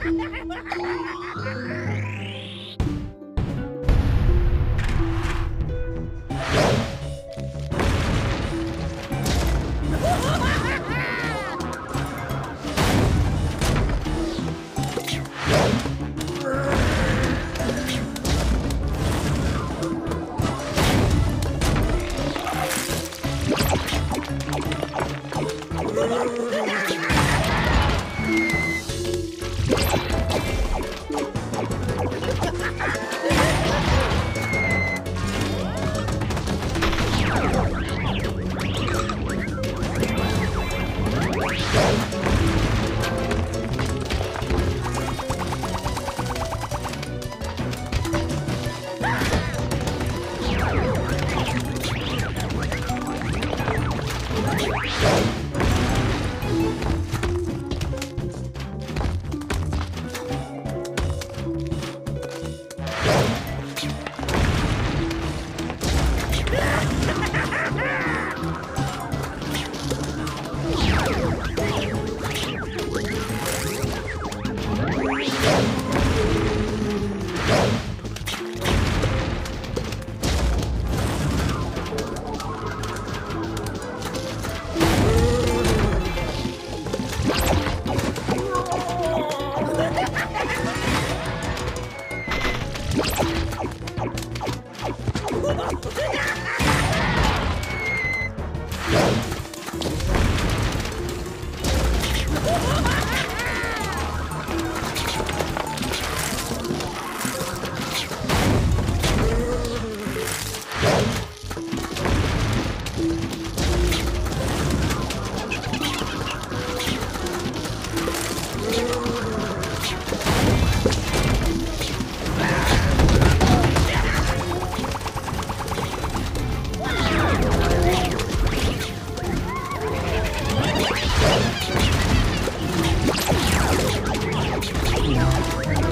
Oh, ha ha! Thank you. Thank you.